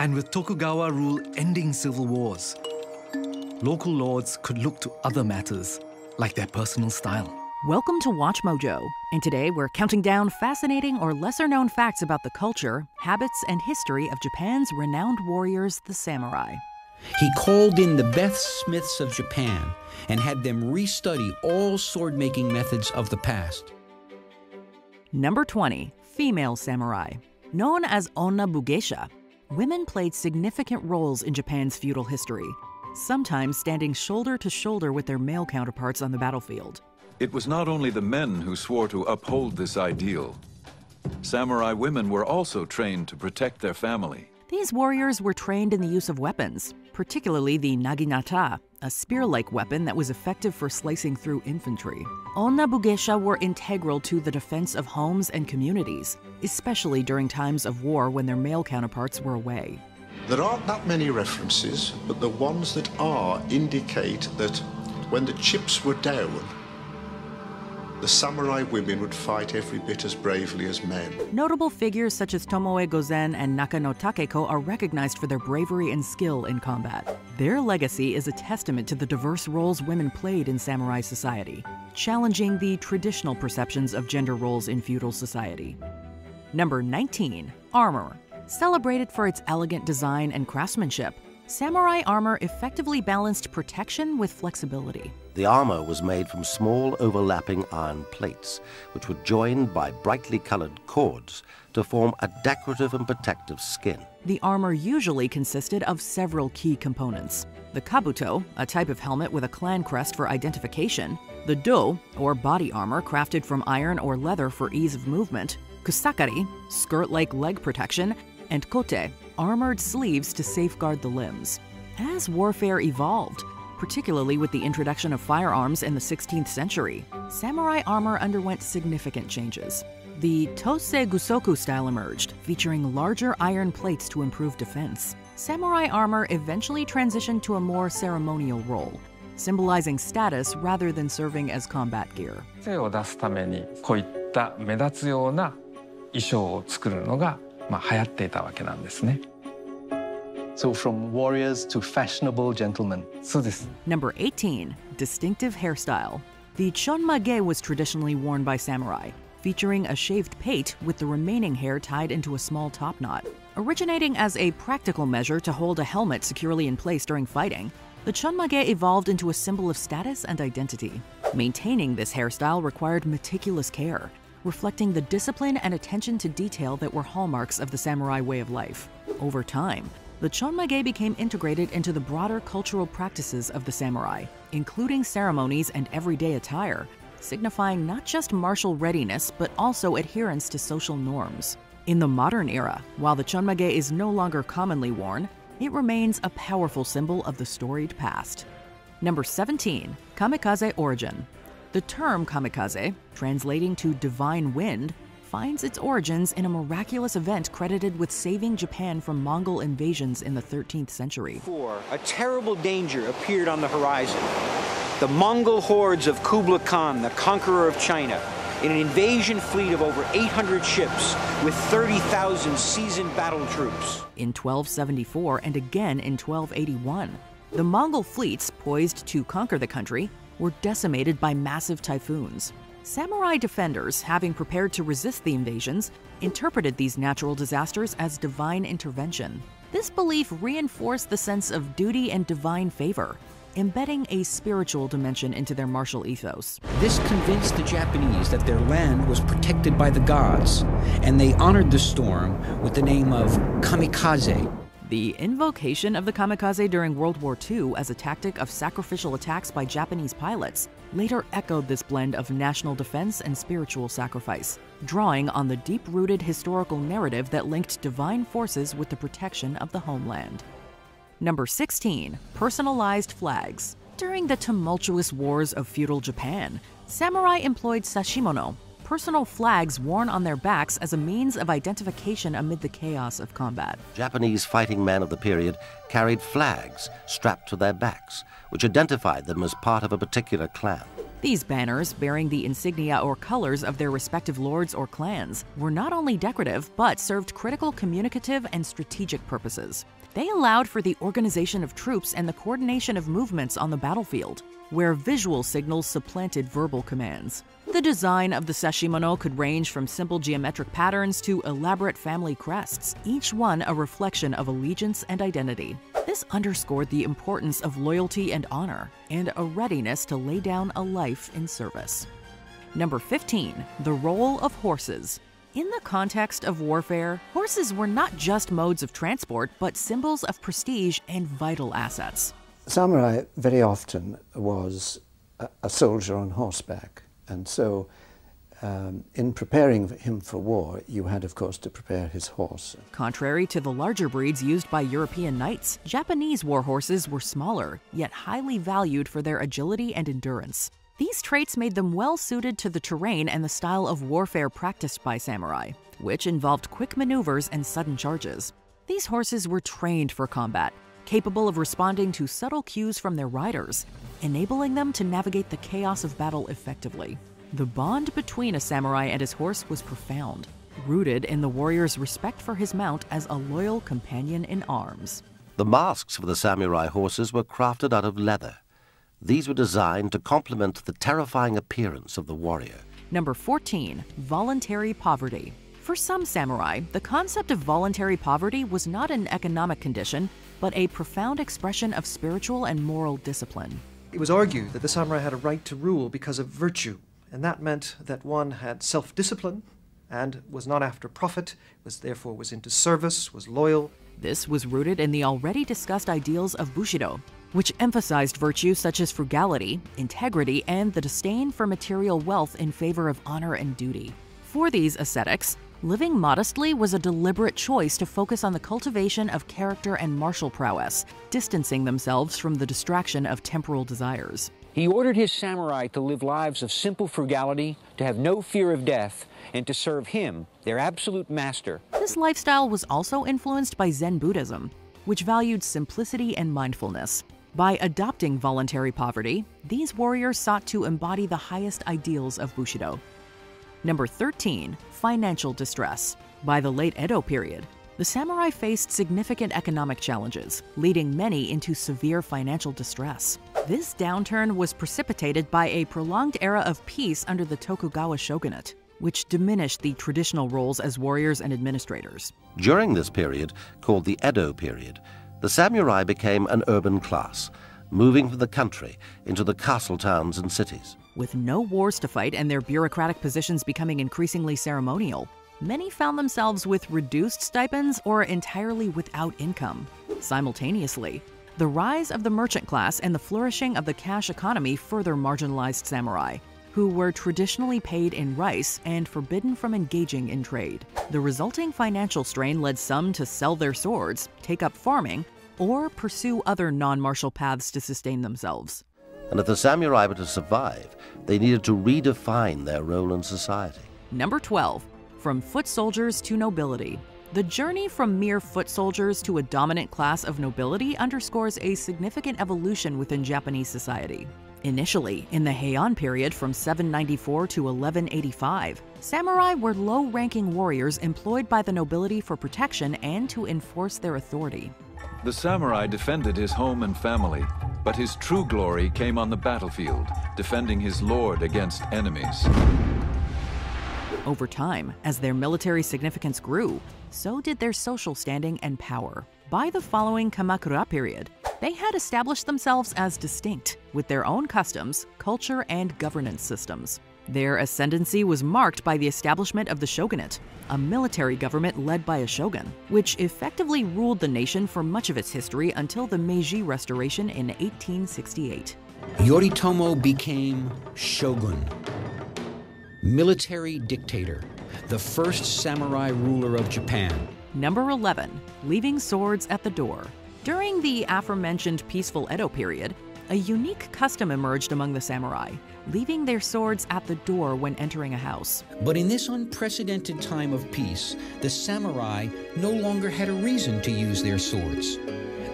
And with Tokugawa rule ending civil wars, local lords could look to other matters, like their personal style. Welcome to Watch Mojo, and today we're counting down fascinating or lesser known facts about the culture, habits, and history of Japan's renowned warriors, the samurai. He called in the best smiths of Japan and had them restudy all sword making methods of the past. Number 20, female samurai. Known as Onna Bugeisha, women played significant roles in Japan's feudal history, sometimes standing shoulder to shoulder with their male counterparts on the battlefield. It was not only the men who swore to uphold this ideal. Samurai women were also trained to protect their family. These warriors were trained in the use of weapons, particularly the naginata, a spear like weapon that was effective for slicing through infantry. Bugeisha were integral to the defense of homes and communities, especially during times of war when their male counterparts were away. There aren't that many references, but the ones that are indicate that when the chips were down, the samurai women would fight every bit as bravely as men. Notable figures such as Tomoe Gozen and Nakano Takeko are recognized for their bravery and skill in combat. Their legacy is a testament to the diverse roles women played in samurai society, challenging the traditional perceptions of gender roles in feudal society. Number 19, armor. Celebrated for its elegant design and craftsmanship, samurai armor effectively balanced protection with flexibility. The armor was made from small overlapping iron plates, which were joined by brightly colored cords to form a decorative and protective skin. The armor usually consisted of several key components. The kabuto, a type of helmet with a clan crest for identification, the do, or body armor crafted from iron or leather for ease of movement, kusakari, skirt-like leg protection, and kote, armored sleeves to safeguard the limbs. As warfare evolved, particularly with the introduction of firearms in the 16th century, samurai armor underwent significant changes. The Tosei Gusoku style emerged, featuring larger iron plates to improve defense. Samurai armor eventually transitioned to a more ceremonial role, symbolizing status rather than serving as combat gear. た目立つような衣装を作るのが、まあ、流行っていたわけなんですね。so from warriors to fashionable gentlemen. So this. Number 18, distinctive hairstyle. The chonmage was traditionally worn by samurai, featuring a shaved pate with the remaining hair tied into a small top knot. Originating as a practical measure to hold a helmet securely in place during fighting, the chonmage evolved into a symbol of status and identity. Maintaining this hairstyle required meticulous care, reflecting the discipline and attention to detail that were hallmarks of the samurai way of life. Over time, the chonmage became integrated into the broader cultural practices of the samurai, including ceremonies and everyday attire, signifying not just martial readiness but also adherence to social norms. In the modern era, while the chonmage is no longer commonly worn, it remains a powerful symbol of the storied past. Number 17, Kamikaze origin. The term kamikaze, translating to divine wind, finds its origins in a miraculous event credited with saving Japan from Mongol invasions in the 13th century. A terrible danger appeared on the horizon. The Mongol hordes of Kublai Khan, the conqueror of China, in an invasion fleet of over 800 ships with 30,000 seasoned battle troops. In 1274 and again in 1281, the Mongol fleets poised to conquer the country were decimated by massive typhoons. Samurai defenders, having prepared to resist the invasions, interpreted these natural disasters as divine intervention. This belief reinforced the sense of duty and divine favor, embedding a spiritual dimension into their martial ethos. This convinced the Japanese that their land was protected by the gods, and they honored the storm with the name of kamikaze. The invocation of the kamikaze during World War II as a tactic of sacrificial attacks by Japanese pilots later echoed this blend of national defense and spiritual sacrifice, drawing on the deep rooted historical narrative that linked divine forces with the protection of the homeland. Number 16, personalized flags. During the tumultuous wars of feudal Japan, samurai employed sashimono, personal flags worn on their backs as a means of identification amid the chaos of combat. Japanese fighting men of the period carried flags strapped to their backs, which identified them as part of a particular clan. These banners, bearing the insignia or colors of their respective lords or clans, were not only decorative but served critical communicative and strategic purposes. They allowed for the organization of troops and the coordination of movements on the battlefield, where visual signals supplanted verbal commands. The design of the sashimono could range from simple geometric patterns to elaborate family crests, each one a reflection of allegiance and identity. This underscored the importance of loyalty and honor, and a readiness to lay down a life in service. Number 15, the role of horses. In the context of warfare, horses were not just modes of transport, but symbols of prestige and vital assets. Samurai very often was a, a soldier on horseback, and so um, in preparing him for war, you had, of course, to prepare his horse. Contrary to the larger breeds used by European knights, Japanese war horses were smaller, yet highly valued for their agility and endurance. These traits made them well suited to the terrain and the style of warfare practiced by samurai, which involved quick maneuvers and sudden charges. These horses were trained for combat, capable of responding to subtle cues from their riders, enabling them to navigate the chaos of battle effectively. The bond between a samurai and his horse was profound, rooted in the warrior's respect for his mount as a loyal companion in arms. The masks for the samurai horses were crafted out of leather these were designed to complement the terrifying appearance of the warrior. Number 14, voluntary poverty. For some samurai, the concept of voluntary poverty was not an economic condition, but a profound expression of spiritual and moral discipline. It was argued that the samurai had a right to rule because of virtue, and that meant that one had self-discipline and was not after profit, was therefore was into service, was loyal. This was rooted in the already discussed ideals of Bushido, which emphasized virtues such as frugality, integrity, and the disdain for material wealth in favor of honor and duty. For these ascetics, living modestly was a deliberate choice to focus on the cultivation of character and martial prowess, distancing themselves from the distraction of temporal desires. He ordered his samurai to live lives of simple frugality, to have no fear of death, and to serve him, their absolute master. This lifestyle was also influenced by Zen Buddhism, which valued simplicity and mindfulness. By adopting voluntary poverty, these warriors sought to embody the highest ideals of Bushido. Number 13, financial distress. By the late Edo period, the samurai faced significant economic challenges, leading many into severe financial distress. This downturn was precipitated by a prolonged era of peace under the Tokugawa shogunate, which diminished the traditional roles as warriors and administrators. During this period, called the Edo period, the samurai became an urban class, moving from the country into the castle towns and cities. With no wars to fight and their bureaucratic positions becoming increasingly ceremonial, many found themselves with reduced stipends or entirely without income. Simultaneously, the rise of the merchant class and the flourishing of the cash economy further marginalized samurai, who were traditionally paid in rice and forbidden from engaging in trade. The resulting financial strain led some to sell their swords, take up farming, or pursue other non martial paths to sustain themselves. And if the samurai were to survive, they needed to redefine their role in society. Number 12 From Foot Soldiers to Nobility. The journey from mere foot soldiers to a dominant class of nobility underscores a significant evolution within Japanese society. Initially, in the Heian period from 794 to 1185, samurai were low ranking warriors employed by the nobility for protection and to enforce their authority. The samurai defended his home and family, but his true glory came on the battlefield, defending his lord against enemies. Over time, as their military significance grew, so did their social standing and power. By the following Kamakura period, they had established themselves as distinct, with their own customs, culture, and governance systems. Their ascendancy was marked by the establishment of the shogunate, a military government led by a shogun, which effectively ruled the nation for much of its history until the Meiji Restoration in 1868. Yoritomo became shogun, military dictator, the first samurai ruler of Japan. Number 11, leaving swords at the door. During the aforementioned peaceful Edo period, a unique custom emerged among the samurai, leaving their swords at the door when entering a house. But in this unprecedented time of peace, the samurai no longer had a reason to use their swords.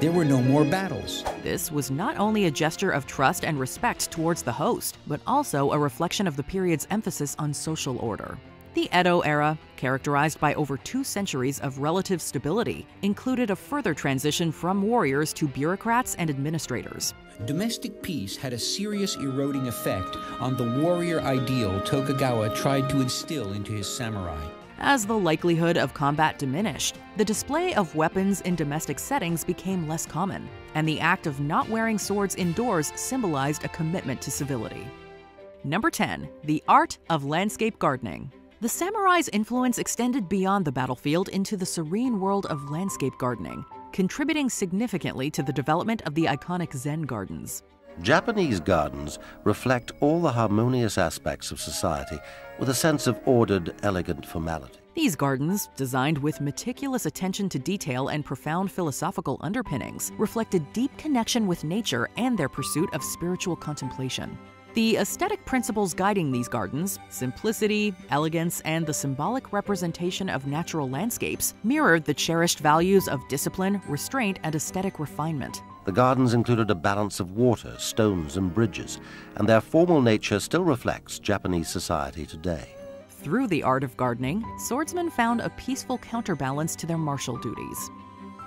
there were no more battles. This was not only a gesture of trust and respect towards the host, but also a reflection of the period's emphasis on social order. The Edo era, characterized by over two centuries of relative stability, included a further transition from warriors to bureaucrats and administrators. Domestic peace had a serious eroding effect on the warrior ideal Tokugawa tried to instill into his samurai. As the likelihood of combat diminished, the display of weapons in domestic settings became less common, and the act of not wearing swords indoors symbolized a commitment to civility. Number 10. The Art of Landscape Gardening. The samurai's influence extended beyond the battlefield into the serene world of landscape gardening, contributing significantly to the development of the iconic Zen gardens. Japanese gardens reflect all the harmonious aspects of society with a sense of ordered, elegant formality. These gardens, designed with meticulous attention to detail and profound philosophical underpinnings, reflect a deep connection with nature and their pursuit of spiritual contemplation. The aesthetic principles guiding these gardens, simplicity, elegance, and the symbolic representation of natural landscapes, mirrored the cherished values of discipline, restraint, and aesthetic refinement. The gardens included a balance of water, stones, and bridges, and their formal nature still reflects Japanese society today. Through the art of gardening, swordsmen found a peaceful counterbalance to their martial duties.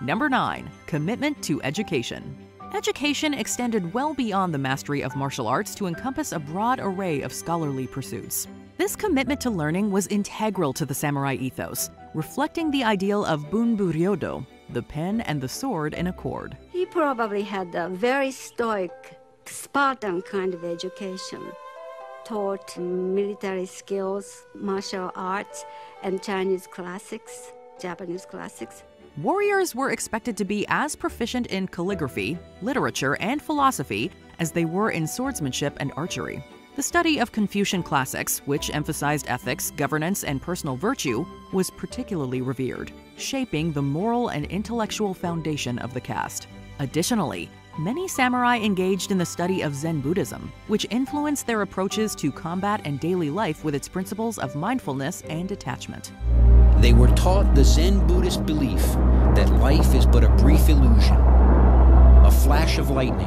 Number 9. Commitment to Education. Education extended well beyond the mastery of martial arts to encompass a broad array of scholarly pursuits. This commitment to learning was integral to the samurai ethos, reflecting the ideal of bunbu ryodo, the pen and the sword in accord. He probably had a very stoic, Spartan kind of education, taught military skills, martial arts, and Chinese classics, Japanese classics. Warriors were expected to be as proficient in calligraphy, literature, and philosophy as they were in swordsmanship and archery. The study of Confucian classics, which emphasized ethics, governance, and personal virtue, was particularly revered, shaping the moral and intellectual foundation of the caste. Additionally, many samurai engaged in the study of Zen Buddhism, which influenced their approaches to combat and daily life with its principles of mindfulness and detachment. They were taught the Zen Buddhist belief that life is but a brief illusion, a flash of lightning,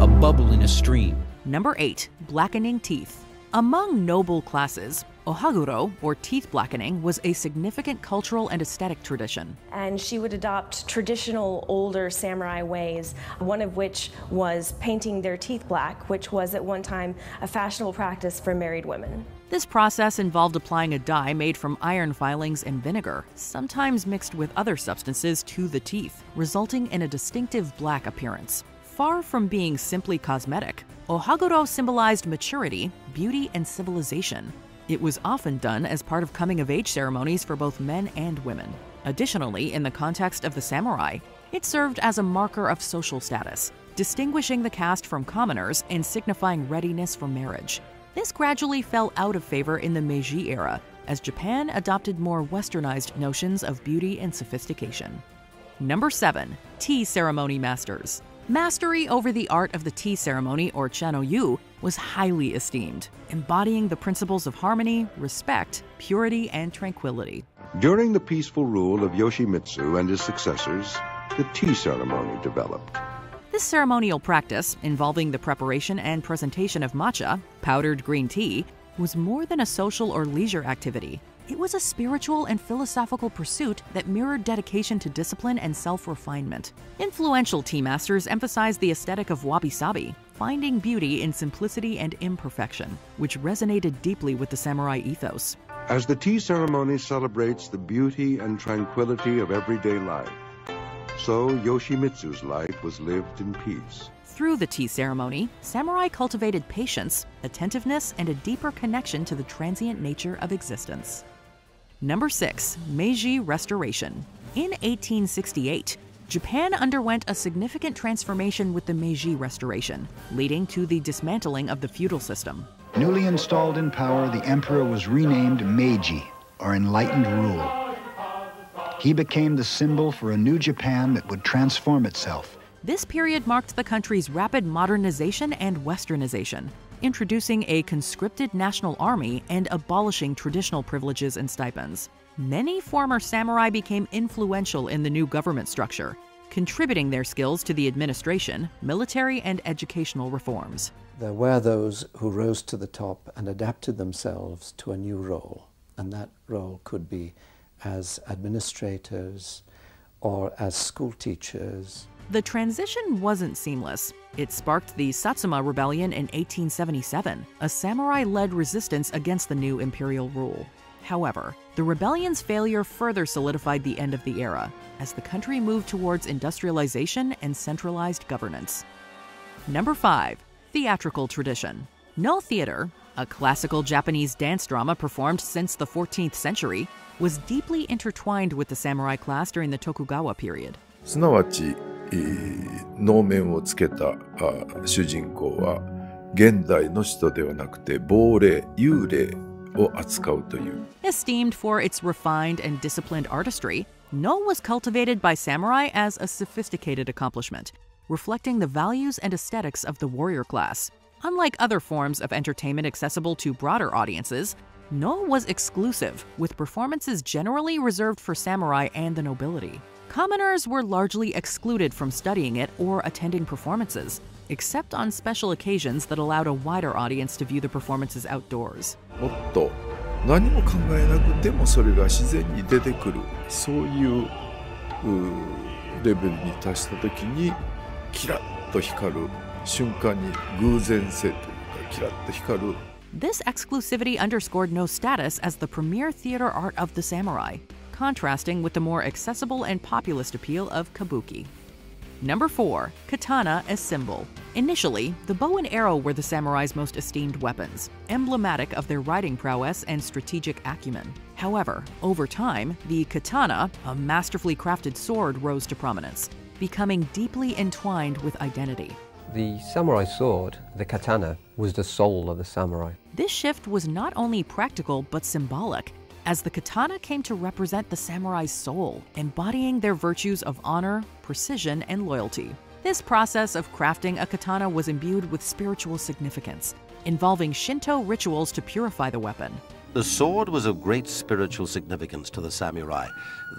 a bubble in a stream. Number 8. Blackening Teeth. Among noble classes, Ohaguro, or teeth blackening, was a significant cultural and aesthetic tradition. And she would adopt traditional older samurai ways, one of which was painting their teeth black, which was at one time a fashionable practice for married women. This process involved applying a dye made from iron filings and vinegar, sometimes mixed with other substances, to the teeth, resulting in a distinctive black appearance. Far from being simply cosmetic, Ohaguro symbolized maturity, beauty, and civilization. It was often done as part of coming of age ceremonies for both men and women. Additionally, in the context of the samurai, it served as a marker of social status, distinguishing the caste from commoners and signifying readiness for marriage. This gradually fell out of favor in the Meiji era, as Japan adopted more westernized notions of beauty and sophistication. Number 7. Tea Ceremony Masters. Mastery over the art of the tea ceremony, or chanoyu, was highly esteemed, embodying the principles of harmony, respect, purity, and tranquility. During the peaceful rule of Yoshimitsu and his successors, the tea ceremony developed. This ceremonial practice, involving the preparation and presentation of matcha, powdered green tea, was more than a social or leisure activity. It was a spiritual and philosophical pursuit that mirrored dedication to discipline and self refinement. Influential tea masters emphasized the aesthetic of wabi sabi, finding beauty in simplicity and imperfection, which resonated deeply with the samurai ethos. As the tea ceremony celebrates the beauty and tranquility of everyday life, so Yoshimitsu's life was lived in peace. Through the tea ceremony, samurai cultivated patience, attentiveness, and a deeper connection to the transient nature of existence. Number 6. Meiji Restoration. In 1868, Japan underwent a significant transformation with the Meiji Restoration, leading to the dismantling of the feudal system. Newly installed in power, the emperor was renamed Meiji, or Enlightened Rule. He became the symbol for a new Japan that would transform itself. This period marked the country's rapid modernization and westernization, introducing a conscripted national army and abolishing traditional privileges and stipends. Many former samurai became influential in the new government structure, contributing their skills to the administration, military, and educational reforms. There were those who rose to the top and adapted themselves to a new role, and that role could be as administrators or as school teachers. The transition wasn't seamless. It sparked the Satsuma Rebellion in 1877, a samurai led resistance against the new imperial rule. However, the rebellion's failure further solidified the end of the era, as the country moved towards industrialization and centralized governance. Number 5. Theatrical Tradition Noh theater, a classical Japanese dance drama performed since the 14th century, was deeply intertwined with the samurai class during the Tokugawa period. Esteemed for its refined and disciplined artistry, Noh was cultivated by samurai as a sophisticated accomplishment, reflecting the values and aesthetics of the warrior class. Unlike other forms of entertainment accessible to broader audiences, Noh was exclusive, with performances generally reserved for samurai and the nobility. Commoners were largely excluded from studying it or attending performances, except on special occasions that allowed a wider audience to view the performances outdoors. 何も考えなくてもそれが自然に出てくるそういうレベルに達した時にキラッと光る瞬間に偶然性というかキラッと光る This exclusivity underscored Noh status as the premier theater art of the samurai, contrasting with the more accessible and populist appeal of kabuki. Number 4. Katana as Symbol Initially, the bow and arrow were the samurai's most esteemed weapons, emblematic of their riding prowess and strategic acumen. However, over time, the katana, a masterfully crafted sword, rose to prominence, becoming deeply entwined with identity. The samurai sword, the katana, was the soul of the samurai. This shift was not only practical but symbolic, as the katana came to represent the samurai's soul, embodying their virtues of honor, precision, and loyalty. This process of crafting a katana was imbued with spiritual significance, involving Shinto rituals to purify the weapon. The sword was of great spiritual significance to the samurai.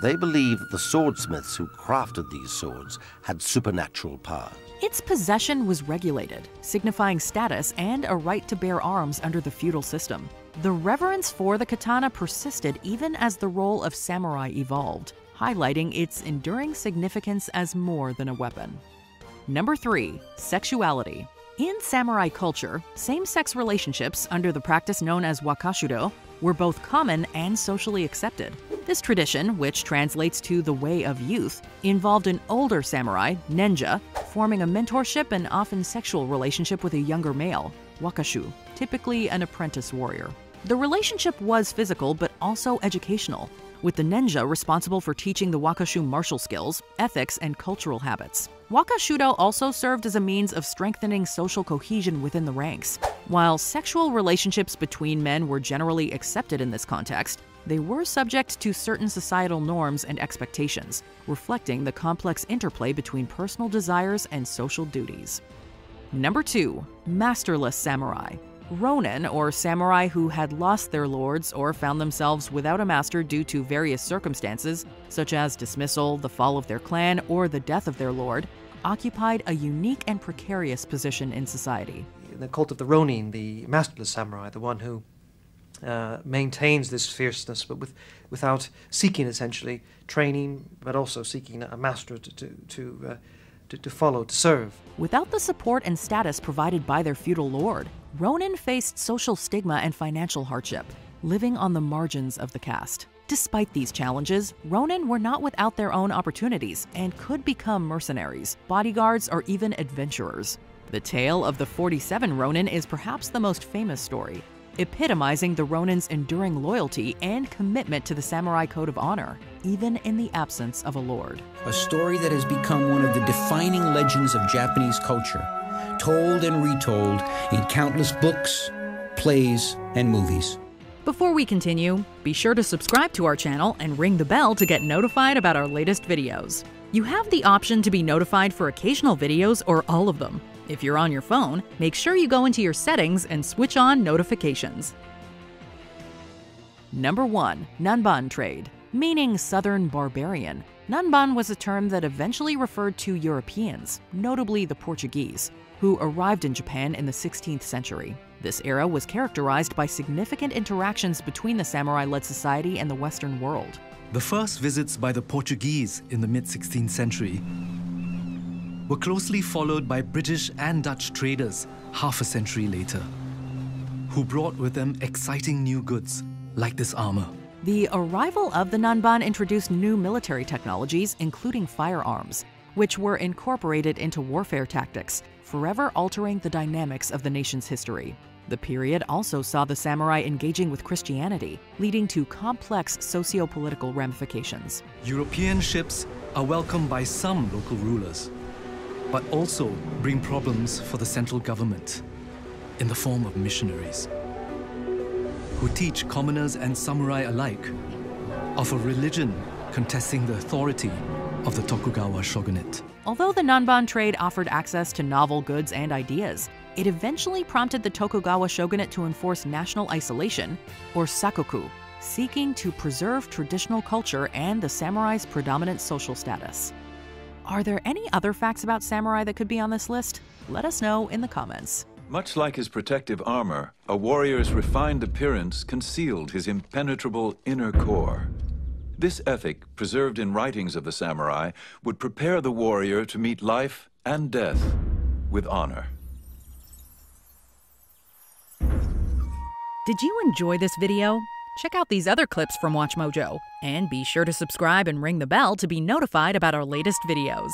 They believed the swordsmiths who crafted these swords had supernatural power. Its possession was regulated, signifying status and a right to bear arms under the feudal system. The reverence for the katana persisted even as the role of samurai evolved, highlighting its enduring significance as more than a weapon. Number 3. Sexuality. In samurai culture, same sex relationships, under the practice known as wakashudo, were both common and socially accepted. This tradition, which translates to the way of youth, involved an older samurai, Nenja, forming a mentorship and often sexual relationship with a younger male, Wakashu, typically an apprentice warrior. The relationship was physical but also educational, with the Nenja responsible for teaching the Wakashu martial skills, ethics, and cultural habits. Wakashudo also served as a means of strengthening social cohesion within the ranks. While sexual relationships between men were generally accepted in this context, they were subject to certain societal norms and expectations, reflecting the complex interplay between personal desires and social duties. Number 2. Masterless Samurai. Ronin, or samurai who had lost their lords or found themselves without a master due to various circumstances, such as dismissal, the fall of their clan, or the death of their lord, occupied a unique and precarious position in society. In the cult of the Ronin, the masterless samurai, the one who uh, maintains this fierceness, but with, without seeking essentially training, but also seeking a master to, to, to, uh, to, to follow, to serve. Without the support and status provided by their feudal lord, Ronin faced social stigma and financial hardship, living on the margins of the caste. Despite these challenges, Ronin were not without their own opportunities and could become mercenaries, bodyguards, or even adventurers. The tale of the 47 Ronin is perhaps the most famous story, epitomizing the Ronin's enduring loyalty and commitment to the samurai code of honor, even in the absence of a lord. A story that has become one of the defining legends of Japanese culture, told and retold in countless books, plays, and movies. Before we continue, be sure to subscribe to our channel and ring the bell to get notified about our latest videos. You have the option to be notified for occasional videos or all of them. If you're on your phone, make sure you go into your settings and switch on notifications. Number 1. Nanban Trade Meaning southern barbarian, Nanban was a term that eventually referred to Europeans, notably the Portuguese, who arrived in Japan in the 16th century. This era was characterized by significant interactions between the samurai led society and the Western world. The first visits by the Portuguese in the mid 16th century were closely followed by British and Dutch traders half a century later, who brought with them exciting new goods like this armor. The arrival of the Nanban introduced new military technologies, including firearms, which were incorporated into warfare tactics, forever altering the dynamics of the nation's history. The period also saw the samurai engaging with Christianity, leading to complex socio political ramifications. European ships are welcomed by some local rulers, but also bring problems for the central government in the form of missionaries who teach commoners and samurai alike of a religion contesting the authority of the Tokugawa shogunate. Although the Nanban trade offered access to novel goods and ideas, it eventually prompted the Tokugawa shogunate to enforce national isolation, or sakoku, seeking to preserve traditional culture and the samurai's predominant social status. Are there any other facts about samurai that could be on this list? Let us know in the comments. Much like his protective armor, a warrior's refined appearance concealed his impenetrable inner core. This ethic, preserved in writings of the samurai, would prepare the warrior to meet life and death with honor. Did you enjoy this video? Check out these other clips from WatchMojo, and be sure to subscribe and ring the bell to be notified about our latest videos.